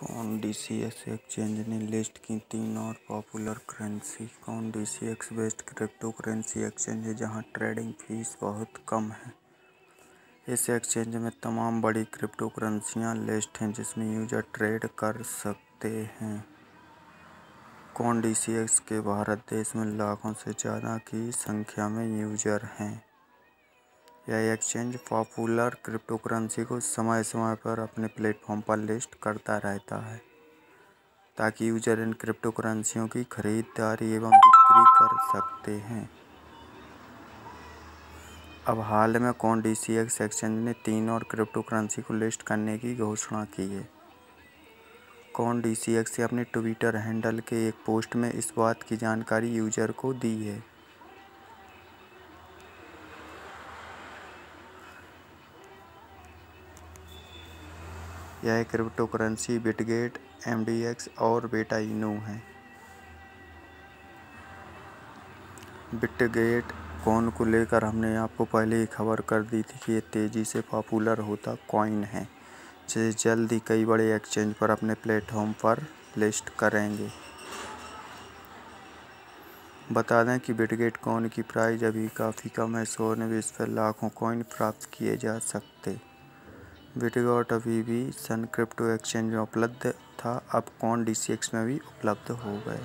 कौन D C X exchange ने list की तीन और पॉपुलर करेंसी कौन D C X based crypto currency exchange है जहाँ ट्रेडिंग फ़ीस बहुत कम है? इस एक्सचेंज में तमाम बड़ी क्रिप्टो करेंसियाँ लिस्ट हैं जिसमें यूज़र ट्रेड कर सकते हैं। कौन डी सी एक्स के भारत देश में लाखों से ज़्यादा की संख्या में यूज़र हैं? यह एक्सचेंज पॉपुलर क्रिप्टो करेंसी को समय समय पर अपने प्लेटफॉर्म पर लिस्ट करता रहता है, ताकि यूज़र इन क्रिप्टो करेंसियों की खरीदारी एवं बिक्री कर सकते हैं। अब हाल में कौन डी सी एक्स एक्सचेंज ने तीन और क्रिप्टो करेंसी को लिस्ट करने की घोषणा की है। कौन डी सी एक्स ने अपने ट्विटर हैंडल के एक पोस्ट में इस बात की जानकारी यूज़र को दी है यह क्रिप्टो करेंसी बिटगेट एमडीएक्स और बेटा इनू है। बिटगेट कॉइन को लेकर हमने आपको पहले ही खबर कर दी थी कि ये तेज़ी से पॉपुलर होता कॉइन है। जिसे जल्द ही कई बड़े एक्सचेंज पर अपने प्लेटफॉर्म पर लिस्ट करेंगे। बता दें कि बिटगेट कॉइन की प्राइस अभी काफ़ी कम है। सौ इस पर लाखों कॉइन प्राप्त किए जा सकते। बिटगॉट अभी भी सन क्रिप्टो एक्सचेंज में उपलब्ध था। अब कौन डीसीएक्स में भी उपलब्ध हो गए?